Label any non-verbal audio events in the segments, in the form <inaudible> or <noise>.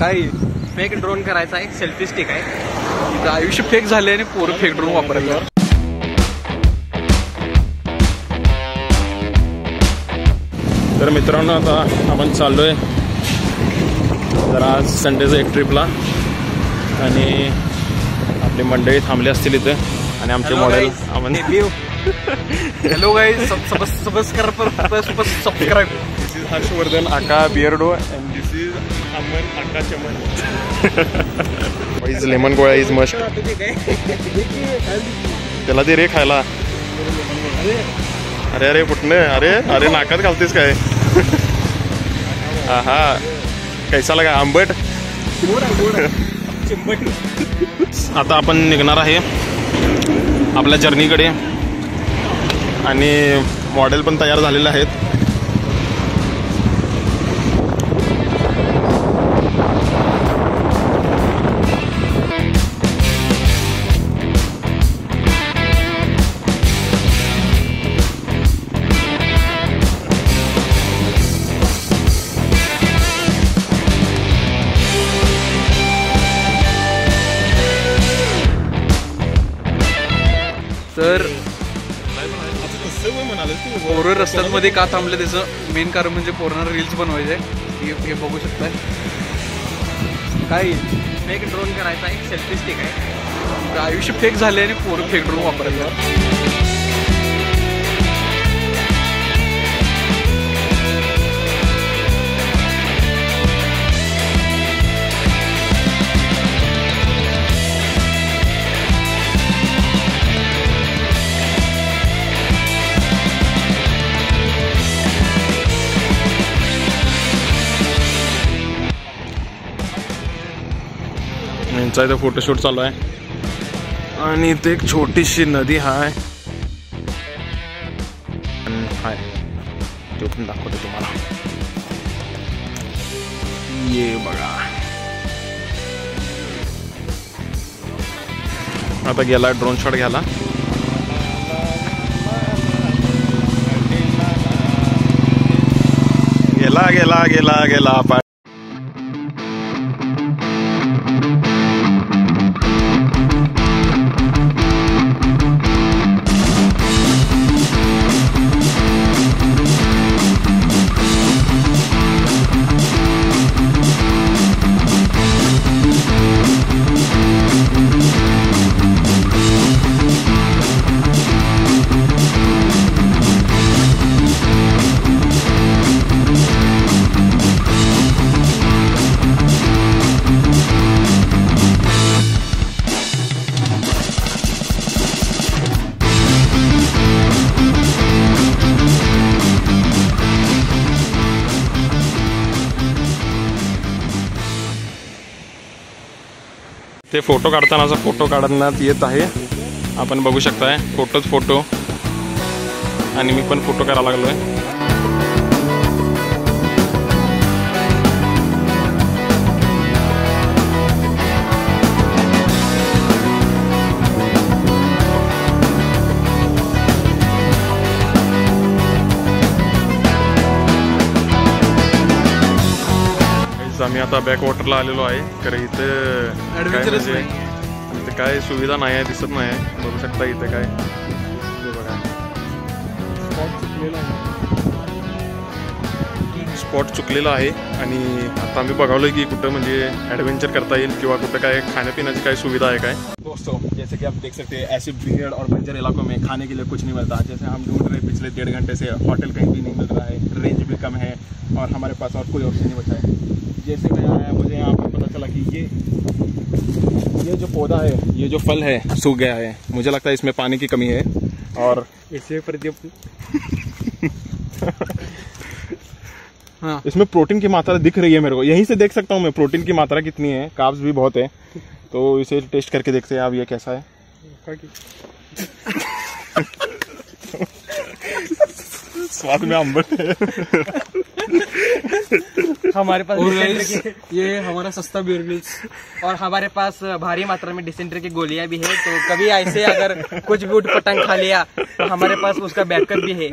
काय fake drone करायचा एक सेल्फी स्टिक आहे. इथं आयुष्य फेक झाले आणि पोरं फेक ड्रोन वापरायचं तर मित्रांनो आता आपण चाललोय जरा आज संडेचं एक ट्रिपला आणि आपली मंडळी थांबली असतील इथं. आणि आमचे मॉडेल आपण hello guys subscribe Harshvardhan aka Beardo and Chaman is lemon गोळा इज मस्ट त्याला दे रे खायला. अरे अरे कुठनं? अरे अरे नाकात घालतेस काय? <laughs> हा कैसा लगा? आंबट. <laughs> आता आपण निघणार आहे आपल्या जर्नीकडे आणि मॉडेल पण तयार झालेले आहेत. पोरं रस्त्यांमध्ये का थांबले त्याचं? मेन कारण म्हणजे पोरांना रील्स बनवायचे. हे हे बघू शकताय. काय? फेक ड्रोन करायचा एक सेल्फी स्टिक आहे. आयुष्य फेक झाले आणि पोरं फेक ड्रोन वापरायचं यांचा इथं फोटोशूट चालू आहे. आणि इथे एक छोटीशी नदी हाय. हाय. ते पण दाखवतो तुम्हाला. ये बघा. आता गेला ड्रोन शॉट घ्यायला. गेला गेला गेला गेला ते फोटो काढतानाचा फोटो काढण्यात येत आहे. आपण बघू शकताय फोटोच फोटो. आणि मी पण फोटो करायला लागलोय. Guys, आम्ही आता बॅक वॉटरला आलेलो आहे. तर इथं काय म्हणजे- इथं काय सुविधा नाही आहे दिसत नाही आहे. बघू शकता इथं काय. बघा. स्पॉट चुकलेला आहे. आणि आता आम्ही बघावलं की कुठं म्हणजे ॲडव्हेंचर करता येईल किंवा कुठं काय खाण्यापिण्याची काय सुविधा आहे काय. दोस्तों जैसे कि आप देख सकते हैं ऐसे भीड़ और बंजर इलाकों में खाने के लिए कुछ नहीं मिलता। जैसे हम ढूंढ रहे पिछले डेढ़ घंटे से होटल कहीं भी नहीं मिल रहा है रेंज भी कम है। और हमारे पास और कोई ऑप्शन नहीं बचा है। जैसे मैं आया मुझे यहाँ पर पता चला कि ये ये जो पौधा है ये जो फल है सूख गया है। मुझे लगता है इसमें पानी की कमी है और <laughs> हाँ। इसमें प्रोटीन की मात्रा दिख रही है मेरे को। यहीं से देख सकता हूँ मैं प्रोटीन की मात्रा कितनी है। काब्स भी बहुत है। तो इसे टेस्ट करके देखते हैं आप ये कैसा है। <laughs> स्वाद में अम्बट है। हमारे पास और ये हमारा सस्ता बियर और हमारे पास भारी मात्रा में डिसेंट्री की गोलियाँ भी है तो कभी ऐसे अगर कुछ भी उठपटांग खा लिया तो हमारे पास उसका बैकअप भी है।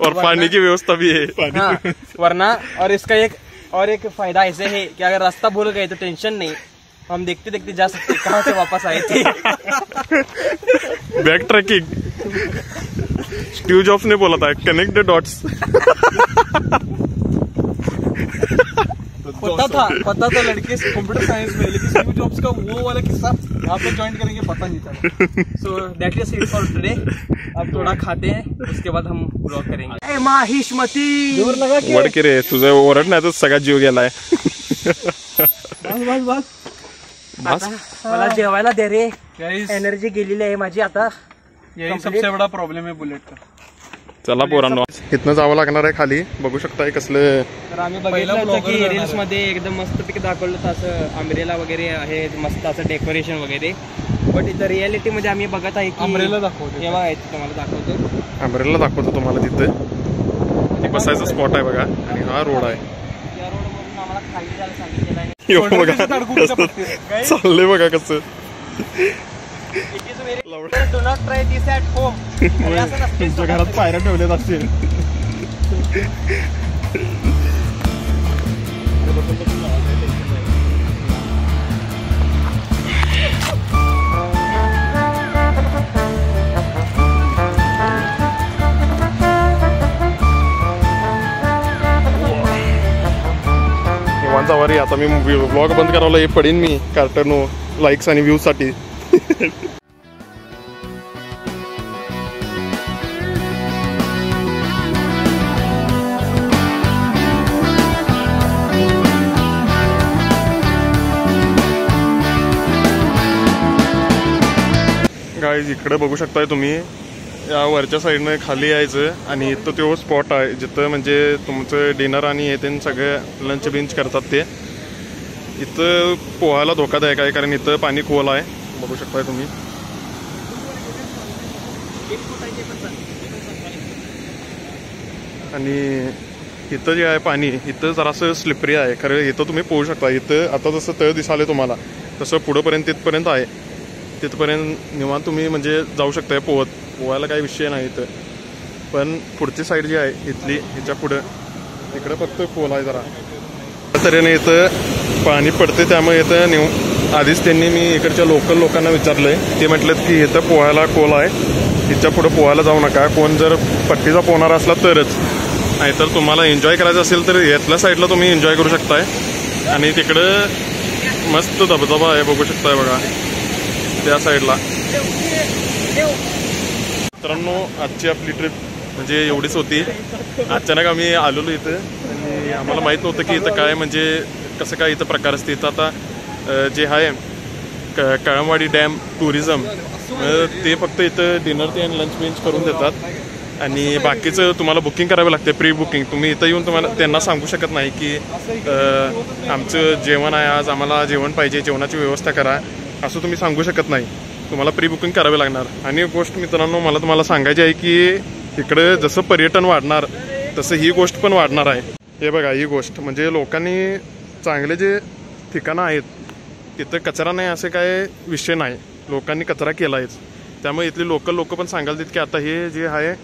और पानी की व्यवस्था भी है। हाँ वरना और इसका एक और एक फ़ायदा ऐसे है कि अगर रास्ता भूल गए तो टेंशन नहीं। हम देखते देखते जा सकते कहाँ से वापस आए थे। बैक ट्रैकिंग स्टीव जॉब्स ने बोला था कनेक्ट द डॉट्स पता था पता था लड़के कंप्यूटर साइंस में लेकिन स्टीव जॉब्स का वो वाला किस्सा यहाँ पे ज्वाइन करेंगे पता नहीं था। So that is it for today अब थोड़ा खाते हैं उसके बाद हम ब्लॉग करेंगे। ए माहिष्मती। ज़ोर लगा के। वड की रे तुझं ओरडण्यातच सगळा जीव गेलाय बस बस बस। बस? मला जेवायला दे रे. Guys, एनर्जी गेलेली आहे माझी आता. यही सबसे बड़ा प्रॉब्लम है बुलेट का. चला पोरांनो. इथनं जावं लागणार आहे खाली. बघू शकताय कसलं तर आम्ही बघितलं होतं की रील्समध्ये एकदम मस्त पैकी दाखवलं होतं असं अम्ब्रेला वगैरे आहे मस्त असं डेकोरेशन वगैरे. बट इथं रियालिटी मध्ये आम्ही बघत आहे की Umbrella दाखवते. हे बघा इथं तुम्हाला दाखवतो. आंबरेला दाखवतो तुम्हाला तिथं. बसायचा स्पॉट आहे बघा. आणि हा रोड आहे. या रोड मधून आम्हाला खाली जायला सांगितलेलं आहे. यो बघा. कसं चाललंय बघा कसं. It is very do not try this at home असं नसते. तुमच्या घरात पायऱ्या ठेवल्यात असतील. निवांत वारी आता मी ब्लॉग बंद करावला हे पडीन मी कार्टनो लाईक्स आणि व्ह्यूजसाठी इकडे बघू शकताय तुम्ही. या वरच्या साईडनं खाली यायचं आणि इथं तो स्पॉट आहे जिथं म्हणजे तुमचं डिनर आणि हे ते सगळं लंच बिंच करतात ते. इथं पोहायला धोकादायक आहे कारण इथं पाणी खोल आहे. बघू शकताय तुम्ही. आणि इथं जे आहे पाणी इथं जरासं स्लिपरी आहे. खरं इथं तुम्ही पोहू शकता. इथं आता जसं तळ दिसाले तुम्हाला तसं पुढंपर्यंत तिथपर्यंत आहे. तिथपर्यंत निवांत तुम्ही म्हणजे जाऊ शकताय पोहत पोहायला काही विषय नाही इथं. पण पुढची साईड जी आहे इथली ह्याच्या पुढं इकडं फक्त पोल आहे जरा तऱ्हेने इथं पाणी पडते त्यामुळे इथं निव आधीच त्यांनी मी इकडच्या लोकल लोकांना विचारलंय. ते म्हटलं की इथं पोहायला खोल आहे तिच्या पुढं पोहायला जाऊ नका. कोण जर पट्टीचा पोहणारा असला तरच. नाहीतर तुम्हाला एन्जॉय करायचं असेल तर यातल्या साईडला तुम्ही एन्जॉय करू शकताय. आणि तिकडं मस्त धबधबा आहे बघू शकताय बघा. त्या साईडला. मित्रांनो आजची आपली ट्रिप म्हणजे एवढीच होती. अचानक आम्ही आलेलो इथं आणि आम्हाला माहीत नव्हतं की इथं काय म्हणजे कसं काय इथं प्रकार असते. इथं आता जे आहे क कळमवाडी डॅम टुरिझम ते फक्त इथं डिनर ते आणि लंच बेंच करून देतात. आणि बाकीचं तुम्हाला बुकिंग करावं लागते प्री बुकिंग तुम्ही इथं येऊन तुम्हाला त्यांना सांगू शकत नाही की आमचं जेवण आहे आज आम्हाला जेवण पाहिजे जेवणाची व्यवस्था करा. असं तुम्ही सांगू शकत नाही. तुम्हाला प्री बुकिंग करावे लागणार. आणि एक गोष्ट मित्रांनो मला तुम्हाला सांगायची आहे की इकडे जसं पर्यटन वाढणार तसं ही गोष्ट पण वाढणार आहे. हे बघा ही गोष्ट. म्हणजे लोकांनी चांगले जे ठिकाणं आहेत तिथं कचरा नाही असे काय विषय नाही. लोकांनी कचरा केला आहेच त्यामुळे इथली लोकल लोक पण सांगाल की आता हे जे आहे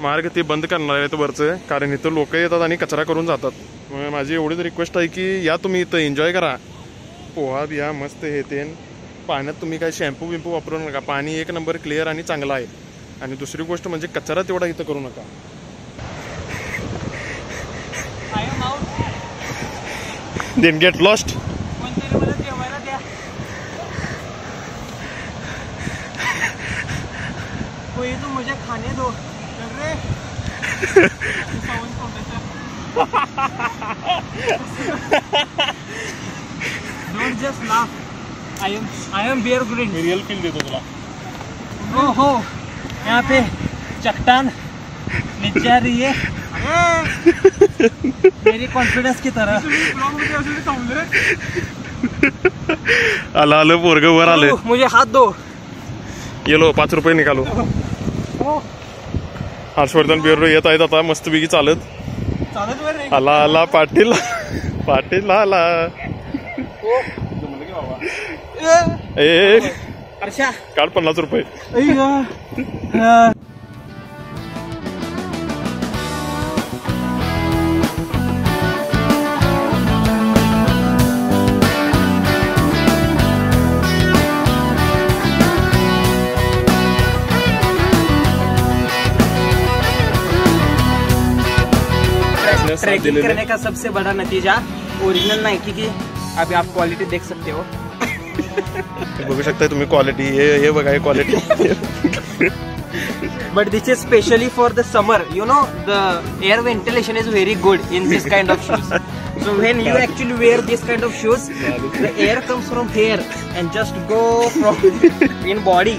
मार्ग ते बंद करणार आहेत वरचं कारण इथं लोक येतात आणि कचरा करून जातात. मग माझी एवढीच रिक्वेस्ट आहे की या तुम्ही इथं एन्जॉय करा. पोहा बिहा मस्त हे ते पाण्यात तुम्ही काय शॅम्पू बिंपू वापरू नका. पाणी एक नंबर क्लिअर आणि चांगला आहे. आणि दुसरी गोष्ट म्हणजे कचरा तेवढा इथं करू नका. देन गेट लॉस्ट मुझे खाने दो. <laughs> <laughs> I am I am beer green real feel देतो तुला. ओ हो. यहाँ पे. चट्टान. नीचे आ रही है मेरी कॉन्फिडेंस की तरह. आलं आलं पोरग वर आलं मुझे हाथ दो. येलो पाच रुपये निघालो हर्षवर्धन बिअर येत आहेत आता मस्तपैकी चालत. आला आला पाटील. पाटील आला. पन्ना रुपये ट्रैकिंग करने का सबसे बड़ा नतीजा ओरिजिनल नाइकी की। अभी आप क्वालिटी देख सकते हो। बघू शकता तुम्ही क्वालिटी हे बघा हे quality but this is specially for the summer you know the air ventilation is very good in this kind of so when you actually wear this kind of shoes the air comes from here and just go from in body